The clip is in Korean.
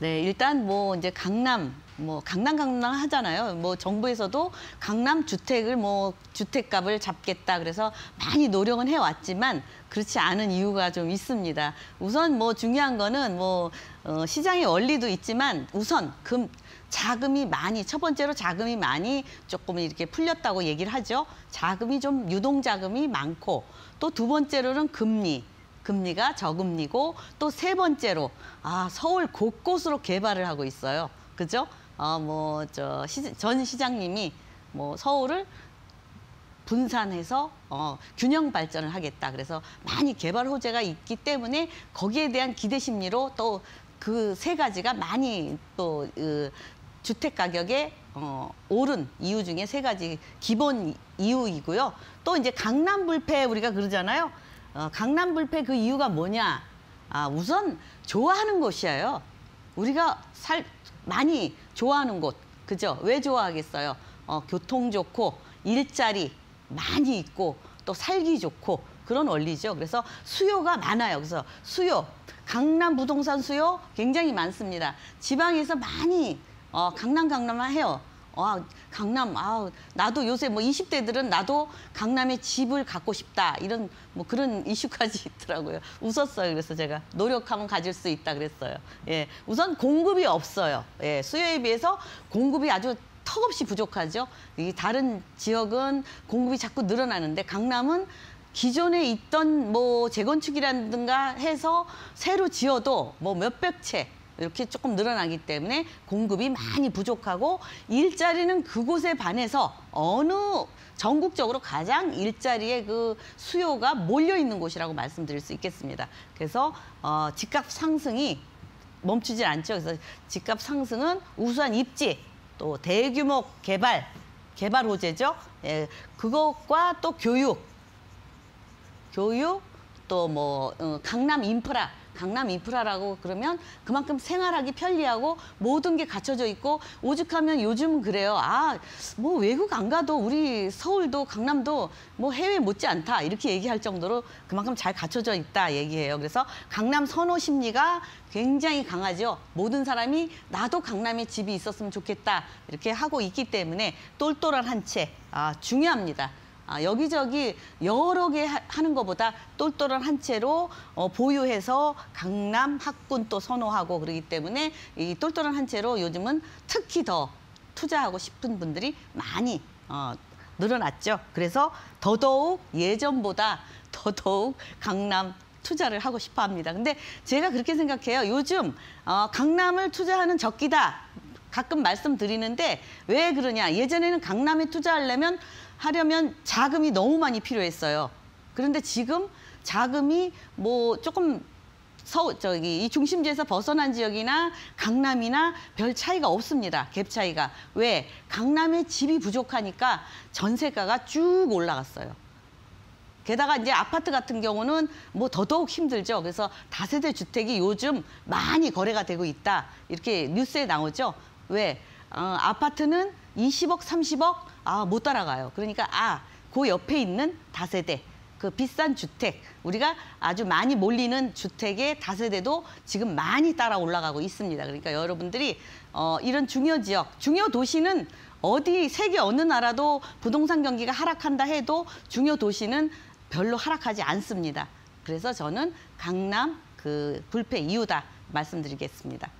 네, 일단 뭐 이제 강남 뭐 강남 강남 하잖아요. 뭐 정부에서도 강남 주택을 뭐 주택값을 잡겠다 그래서 많이 노력은 해 왔지만 그렇지 않은 이유가 좀 있습니다. 우선 뭐 중요한 거는 뭐 어, 시장의 원리도 있지만 우선 금 자금이 많이 첫 번째로 자금이 많이 조금 이렇게 풀렸다고 얘기를 하죠. 자금이 좀 유동 자금이 많고 또 두 번째로는 금리 금리가 저금리고 또 세 번째로 아 서울 곳곳으로 개발을 하고 있어요. 그죠? 어뭐 저전 시장님이 뭐 서울을 분산해서 어, 균형 발전을 하겠다. 그래서 많이 개발 호재가 있기 때문에 거기에 대한 기대 심리로 또 그 세 가지가 많이 또 그, 주택 가격에 어, 오른 이유 중에 세 가지 기본 이유이고요. 또 이제 강남 불패 우리가 그러잖아요. 어, 강남 불패 그 이유가 뭐냐? 아, 우선 좋아하는 곳이에요. 우리가 살 많이 좋아하는 곳, 그죠? 왜 좋아하겠어요? 어, 교통 좋고 일자리 많이 있고 또 살기 좋고 그런 원리죠. 그래서 수요가 많아요. 그래서 수요, 강남 부동산 수요 굉장히 많습니다. 지방에서 많이 어, 강남 강남만 해요. 아, 강남, 아, 나도 요새 뭐 20대들은 나도 강남에 집을 갖고 싶다. 이런 뭐 그런 이슈까지 있더라고요. 웃었어요. 그래서 제가 노력하면 가질 수 있다 그랬어요. 예. 우선 공급이 없어요. 예. 수요에 비해서 공급이 아주 턱없이 부족하죠. 이 다른 지역은 공급이 자꾸 늘어나는데 강남은 기존에 있던 뭐 재건축이라든가 해서 새로 지어도 뭐 몇백 채 이렇게 조금 늘어나기 때문에 공급이 많이 부족하고 일자리는 그곳에 반해서 어느 전국적으로 가장 일자리의 그 수요가 몰려 있는 곳이라고 말씀드릴 수 있겠습니다. 그래서 어, 집값 상승이 멈추질 않죠. 그래서 집값 상승은 우수한 입지, 또 대규모 개발, 개발 호재죠. 예, 그것과 또 교육, 교육, 또뭐 어, 강남 인프라 강남 인프라라고 그러면 그만큼 생활하기 편리하고 모든 게 갖춰져 있고 오죽하면 요즘 그래요. 아, 뭐 외국 안 가도 우리 서울도 강남도 뭐 해외 못지 않다. 이렇게 얘기할 정도로 그만큼 잘 갖춰져 있다 얘기해요. 그래서 강남 선호 심리가 굉장히 강하죠. 모든 사람이 나도 강남에 집이 있었으면 좋겠다. 이렇게 하고 있기 때문에 똘똘한 한 채 아, 중요합니다. 아, 여기저기 여러 개 하는 것보다 똘똘한 한 채로 어, 보유해서 강남 학군 또 선호하고 그러기 때문에 이 똘똘한 한 채로 요즘은 특히 더 투자하고 싶은 분들이 많이 어, 늘어났죠. 그래서 더더욱 예전보다 더더욱 강남 투자를 하고 싶어 합니다. 근데 제가 그렇게 생각해요. 요즘 어, 강남을 투자하는 적기다. 가끔 말씀드리는데 왜 그러냐. 예전에는 강남에 투자하려면 하려면 자금이 너무 많이 필요했어요. 그런데 지금 자금이 뭐 조금 서 저기 이 중심지에서 벗어난 지역이나 강남이나 별 차이가 없습니다. 갭 차이가. 왜? 강남에 집이 부족하니까 전세가가 쭉 올라갔어요. 게다가 이제 아파트 같은 경우는 뭐 더더욱 힘들죠. 그래서 다세대 주택이 요즘 많이 거래가 되고 있다. 이렇게 뉴스에 나오죠. 왜? 어, 아파트는 20억, 30억 아, 못 따라가요. 그러니까 아, 그 옆에 있는 다세대 그 비싼 주택 우리가 아주 많이 몰리는 주택의 다세대도 지금 많이 따라 올라가고 있습니다. 그러니까 여러분들이 어, 이런 중요 지역, 중요 도시는 어디 세계 어느 나라도 부동산 경기가 하락한다 해도 중요 도시는 별로 하락하지 않습니다. 그래서 저는 강남 그 불패 이유다 말씀드리겠습니다.